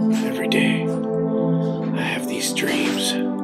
Every day, I have these dreams.